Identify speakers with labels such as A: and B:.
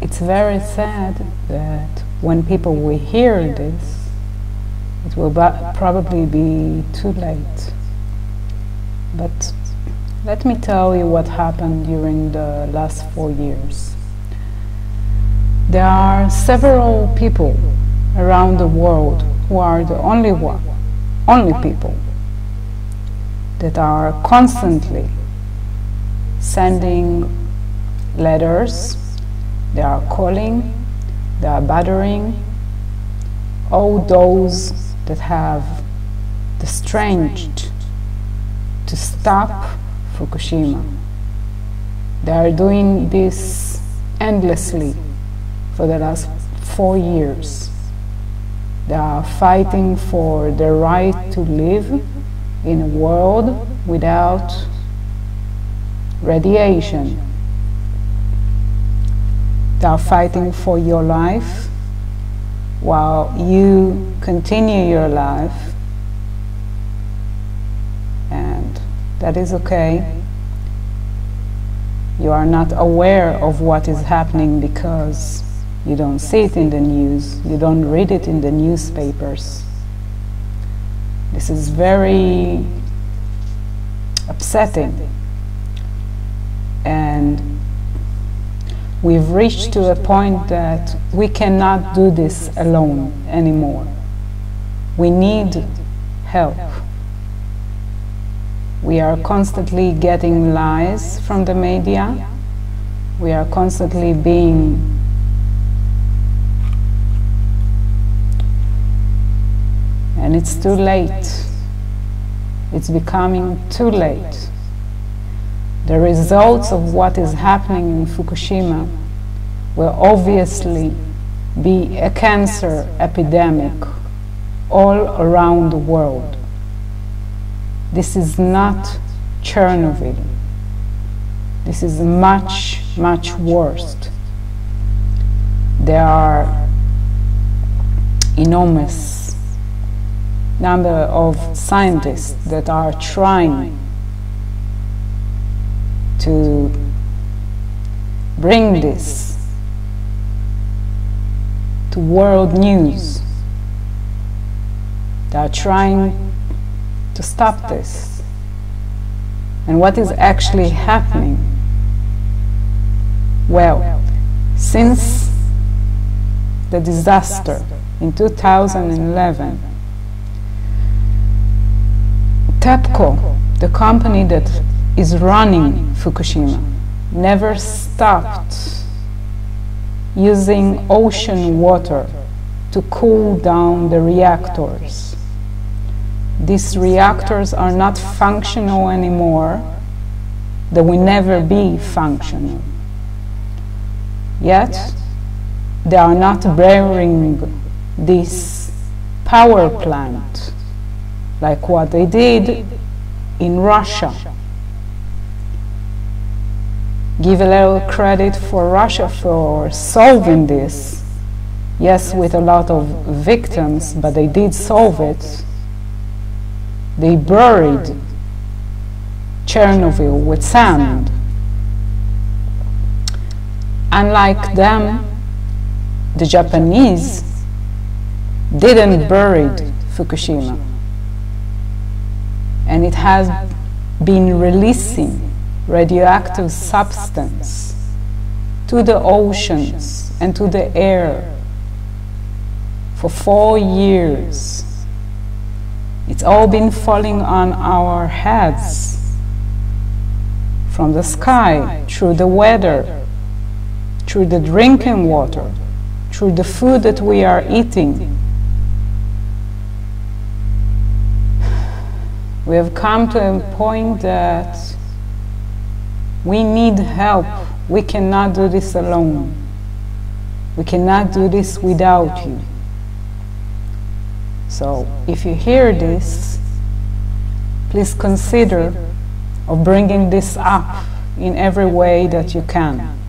A: it's very sad that when people will hear this, it will probably be too late. But let me tell you what happened during the last four years. There are several people around the world who are the only one, only people that are constantly sending letters, they are calling, they are bothering all those that have the strength to stop Fukushima. They are doing this endlessly for the last four years. They are fighting for the right to live in a world without radiation. They are fighting for your life while you continue your life, and that is okay. You are not aware of what is happening because you don't see it in the news, you don't read it in the newspapers. This is very upsetting. And we've reached to a point that we cannot do this alone anymore. We need help. We are constantly getting lies from the media. We are constantly being and it's too late. It's becoming too late. The results of what is happening in Fukushima will obviously be a cancer epidemic all around the world. This is not Chernobyl. This is much, much worse. There are enormous number of scientists that are trying to bring this to world news. They are trying to stop this. And what is actually happening? Well, since the disaster in 2011, TEPCO, the company that is running Fukushima, never stopped using ocean water to cool down the reactors these reactors are not functional anymore, they will never be functional. Yet, they are not bearing this power plant like what they did in Russia. Give a little credit for Russia for solving this. Yes, with a lot of victims, but they did solve it they buried Chernobyl with sand. Unlike them, the Japanese didn't bury Fukushima. And it has been releasing radioactive substance to the oceans and to the air for four years. It's all been falling on our heads from the sky, through the weather, through the drinking water, through the food that we are eating. We have come to a point that we need help. We cannot do this alone. We cannot do this without you. So if you hear this, please consider of bringing this up in every way that you can.